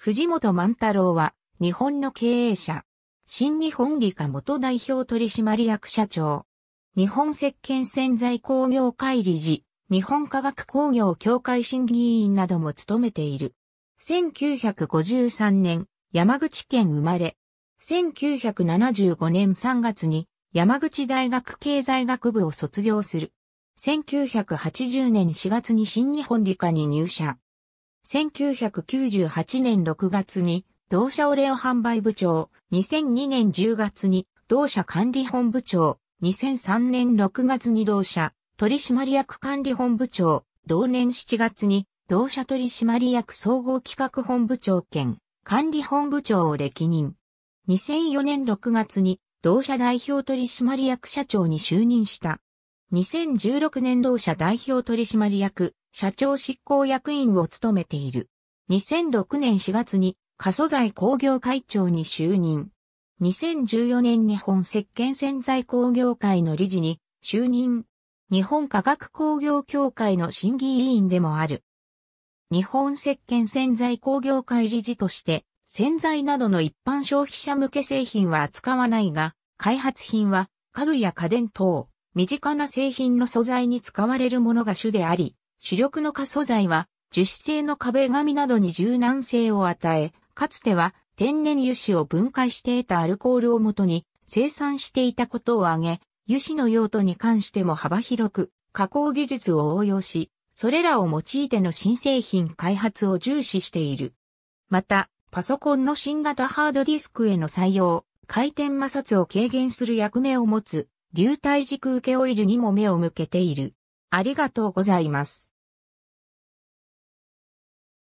藤本万太郎は、日本の経営者。新日本理科元代表取締役社長。日本石鹸洗剤工業会理事、日本科学工業協会審議委員なども務めている。1953年、山口県生まれ。1975年3月に山口大学経済学部を卒業する。1980年4月に新日本理科に入社。1998年6月に同社オレオ販売部長、2002年10月に同社管理本部長、2003年6月に同社取締役管理本部長、同年7月に同社取締役総合企画本部長兼管理本部長を歴任。2004年6月に同社代表取締役社長に就任した。2016年同社代表取締役社長執行役員を務めている。2006年4月に過疎材工業会長に就任。2014年日本石鹸洗剤工業会の理事に就任。日本科学工業協会の審議委員でもある。日本石鹸洗剤工業会理事として洗剤などの一般消費者向け製品は扱わないが、開発品は家具や家電等、身近な製品の素材に使われるものが主であり、主力の可素材は樹脂製の壁紙などに柔軟性を与え、かつては天然油脂を分解して得たアルコールをもとに生産していたことを挙げ、油脂の用途に関しても幅広く加工技術を応用し、それらを用いての新製品開発を重視している。また、パソコンの新型ハードディスクへの採用、回転摩擦を軽減する役目を持つ流体軸受けオイルにも目を向けている。ありがとうございます。